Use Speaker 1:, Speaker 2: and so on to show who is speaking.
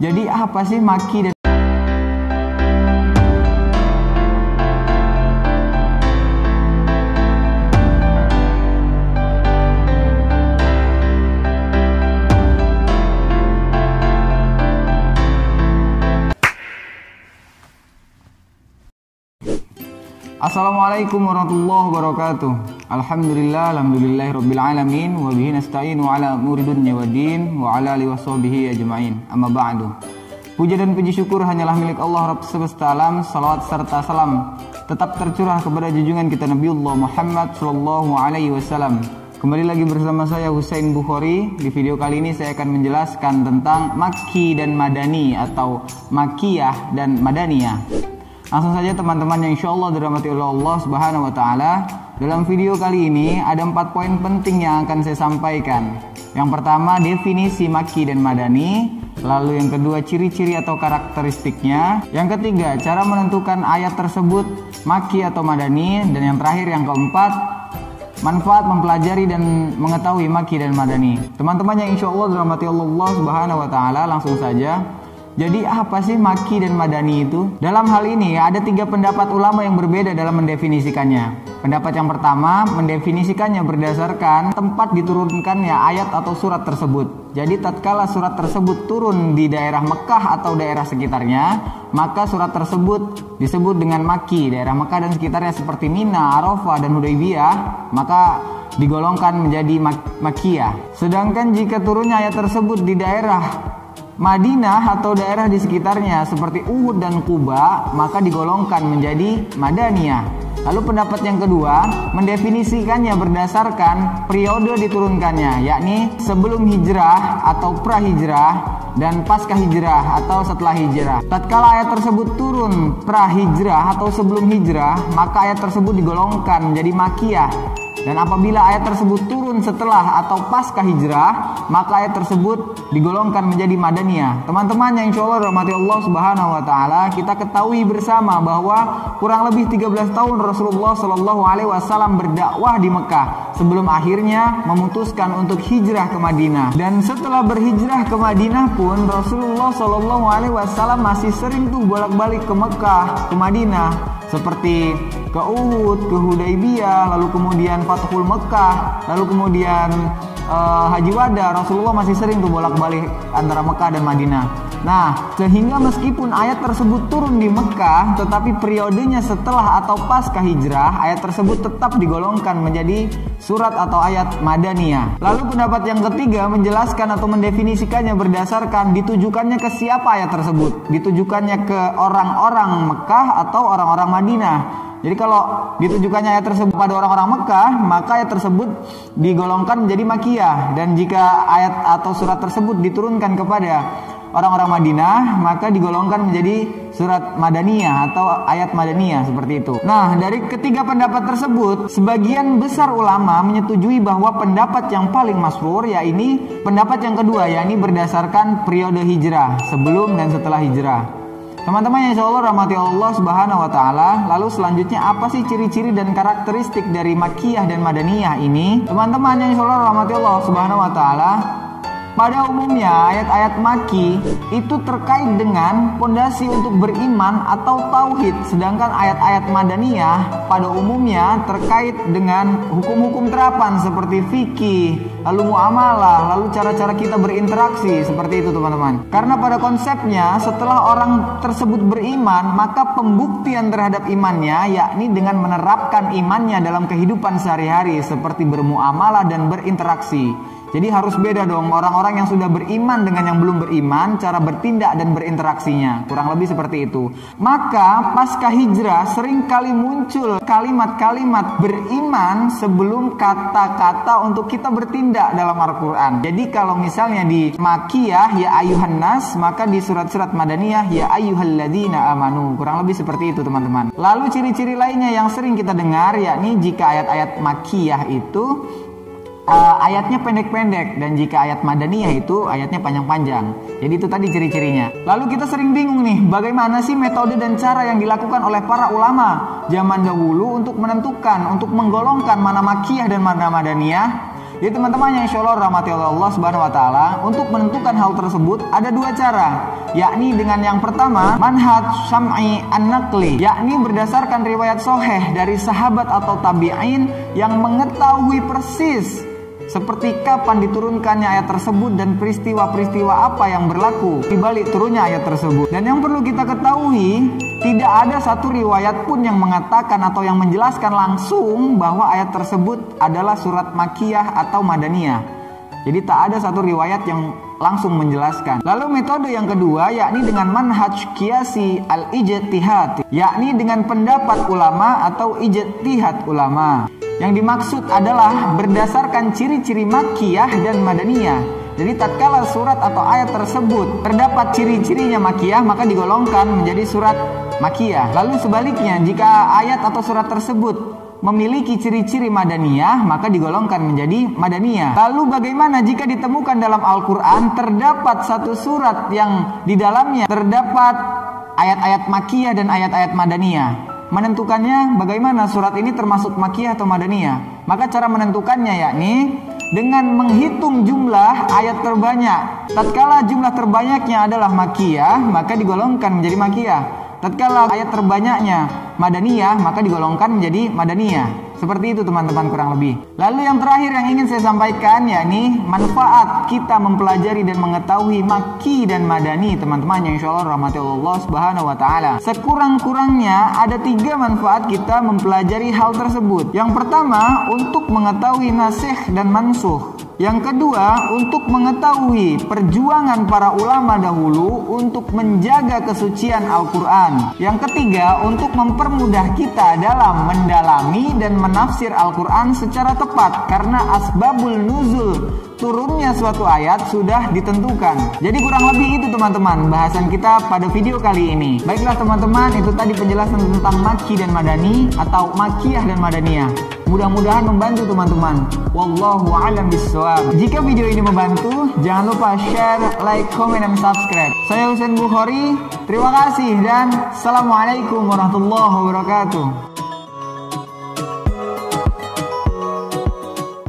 Speaker 1: Jadi apa sih maki dan Assalamualaikum warahmatullahi wabarakatuh Alhamdulillah Alhamdulillahirabbil alamin wa bihi nasta'inu ala umuri dunya waddin wa ala alihi washabihi ajmain. Amma ba'du. Puja dan puji syukur hanyalah milik Allah Rabb semesta alam salawat serta salam. Tetap tercurah kepada junjungan kita Nabiullah Muhammad sallallahu alaihi wasallam. Kembali lagi bersama saya Husain Bukhari. Di video kali ini saya akan menjelaskan tentang Makki dan Madani Atau Makiyah dan Madaniyah Langsung saja teman-teman yang insya Allah dirahmati oleh Allah Subhanahu Wa Taala. Dalam video kali ini ada empat poin penting yang akan saya sampaikan. Yang pertama definisi maki dan madani. Lalu yang kedua ciri-ciri atau karakteristiknya. Yang ketiga cara menentukan ayat tersebut maki atau madani. Dan yang terakhir yang keempat manfaat mempelajari dan mengetahui maki dan madani. Teman-teman yang insya Allah dirahmati Allah Subhanahu Wa Taala langsung saja jadi apa sih maki dan madani itu? Dalam hal ini ada tiga pendapat ulama yang berbeda dalam mendefinisikannya. Pendapat yang pertama mendefinisikannya berdasarkan tempat diturunkannya ayat atau surat tersebut. Jadi tatkala surat tersebut turun di daerah Mekah atau daerah sekitarnya, maka surat tersebut disebut dengan maki. Daerah Mekah dan sekitarnya seperti Mina, Arafah dan Hudaybiyah, maka digolongkan menjadi mak makiyah. Sedangkan jika turunnya ayat tersebut di daerah Madinah atau daerah di sekitarnya seperti Uhud dan Kuba maka digolongkan menjadi Madaniyah. Lalu pendapat yang kedua mendefinisikannya berdasarkan periode diturunkannya yakni sebelum hijrah atau pra hijrah dan pasca hijrah atau setelah hijrah. Tatkala ayat tersebut turun pra hijrah atau sebelum hijrah maka ayat tersebut digolongkan menjadi makiyah dan apabila ayat tersebut turun setelah atau pasca hijrah, maka ayat tersebut digolongkan menjadi madaniyah. Teman-teman yang insya Allah rahmati Allah subhanahu wa ta'ala, kita ketahui bersama bahwa kurang lebih 13 tahun Rasulullah Shallallahu alaihi wasallam berdakwah di Mekah sebelum akhirnya memutuskan untuk hijrah ke Madinah. Dan setelah berhijrah ke Madinah pun Rasulullah Shallallahu alaihi wasallam masih sering tuh bolak-balik ke Mekah, ke Madinah seperti ke Uhud, ke Hudaybiyah, lalu kemudian Fathul Mekah, lalu kemudian uh, Haji Wada, Rasulullah masih sering tuh bolak-balik antara Mekah dan Madinah. Nah, sehingga meskipun ayat tersebut turun di Mekah, tetapi periodenya setelah atau pasca hijrah, ayat tersebut tetap digolongkan menjadi surat atau ayat Madaniyah. Lalu pendapat yang ketiga menjelaskan atau mendefinisikannya berdasarkan ditujukannya ke siapa ayat tersebut. Ditujukannya ke orang-orang Mekah atau orang-orang Madinah. Jadi kalau ditujukannya ayat tersebut pada orang-orang Mekah, maka ayat tersebut digolongkan menjadi makiyah dan jika ayat atau surat tersebut diturunkan kepada orang-orang Madinah maka digolongkan menjadi surat Madaniyah atau ayat Madaniyah seperti itu. Nah, dari ketiga pendapat tersebut, sebagian besar ulama menyetujui bahwa pendapat yang paling masyhur yakni pendapat yang kedua yakni berdasarkan periode hijrah, sebelum dan setelah hijrah. Teman-teman yang insya Allah rahmati Allah subhanahu wa ta'ala. Lalu selanjutnya apa sih ciri-ciri dan karakteristik dari Makiyah dan Madaniyah ini? Teman-teman yang insya Allah rahmati Allah subhanahu wa ta'ala pada umumnya ayat-ayat maki itu terkait dengan pondasi untuk beriman atau tauhid, sedangkan ayat-ayat madaniyah pada umumnya terkait dengan hukum-hukum terapan seperti fikih, lalu muamalah, lalu cara-cara kita berinteraksi seperti itu teman-teman. Karena pada konsepnya setelah orang tersebut beriman, maka pembuktian terhadap imannya yakni dengan menerapkan imannya dalam kehidupan sehari-hari seperti bermuamalah dan berinteraksi. Jadi harus beda dong orang-orang yang sudah beriman dengan yang belum beriman cara bertindak dan berinteraksinya. Kurang lebih seperti itu. Maka pasca hijrah sering kali muncul kalimat-kalimat beriman sebelum kata-kata untuk kita bertindak dalam Al-Quran. Jadi kalau misalnya di Makiyah ya ayuhan nas, maka di surat-surat Madaniyah ya ayuhalladzina amanu. Kurang lebih seperti itu teman-teman. Lalu ciri-ciri lainnya yang sering kita dengar yakni jika ayat-ayat Makiyah itu uh, ayatnya pendek-pendek dan jika ayat madaniyah itu ayatnya panjang-panjang. Jadi itu tadi ciri-cirinya. Lalu kita sering bingung nih, bagaimana sih metode dan cara yang dilakukan oleh para ulama zaman dahulu untuk menentukan, untuk menggolongkan mana makiyah dan mana madaniyah? Jadi teman-teman yang insya Allah rahmati Allah Subhanahu Wa Taala untuk menentukan hal tersebut ada dua cara, yakni dengan yang pertama manhaj syam'i an-naqli, yakni berdasarkan riwayat soheh dari sahabat atau tabi'in yang mengetahui persis seperti kapan diturunkannya ayat tersebut dan peristiwa-peristiwa apa yang berlaku di balik turunnya ayat tersebut. Dan yang perlu kita ketahui, tidak ada satu riwayat pun yang mengatakan atau yang menjelaskan langsung bahwa ayat tersebut adalah surat Makiyah atau Madaniyah. Jadi tak ada satu riwayat yang langsung menjelaskan. Lalu metode yang kedua yakni dengan manhaj kiasi al-ijtihad, yakni dengan pendapat ulama atau ijtihad ulama. Yang dimaksud adalah berdasarkan ciri-ciri makiyah dan madaniyah. Jadi tatkala surat atau ayat tersebut terdapat ciri-cirinya makiyah maka digolongkan menjadi surat makiyah. Lalu sebaliknya jika ayat atau surat tersebut memiliki ciri-ciri madaniyah maka digolongkan menjadi madaniyah. Lalu bagaimana jika ditemukan dalam Al-Qur'an terdapat satu surat yang di dalamnya terdapat ayat-ayat makiyah dan ayat-ayat madaniyah? menentukannya bagaimana surat ini termasuk makiyah atau madaniyah. Maka cara menentukannya yakni dengan menghitung jumlah ayat terbanyak. Tatkala jumlah terbanyaknya adalah makiyah, maka digolongkan menjadi makiyah. Tatkala ayat terbanyaknya madaniyah, maka digolongkan menjadi madaniyah. Seperti itu teman-teman kurang lebih. Lalu yang terakhir yang ingin saya sampaikan yakni manfaat kita mempelajari dan mengetahui maki dan madani teman-teman yang insya Allah rahmati Allah subhanahu wa ta'ala. Sekurang-kurangnya ada tiga manfaat kita mempelajari hal tersebut. Yang pertama untuk mengetahui nasih dan mansuh. Yang kedua, untuk mengetahui perjuangan para ulama dahulu untuk menjaga kesucian Al-Quran. Yang ketiga, untuk mempermudah kita dalam mendalami dan menafsir Al-Quran secara tepat karena asbabul nuzul turunnya suatu ayat sudah ditentukan. Jadi kurang lebih itu teman-teman bahasan kita pada video kali ini. Baiklah teman-teman, itu tadi penjelasan tentang maki dan madani atau makiyah dan madaniyah. Mudah-mudahan membantu teman-teman. Wallahu a'lam bishawab. Jika video ini membantu, jangan lupa share, like, comment, dan subscribe. Saya Husain Bukhari. Terima kasih dan Assalamualaikum warahmatullahi wabarakatuh.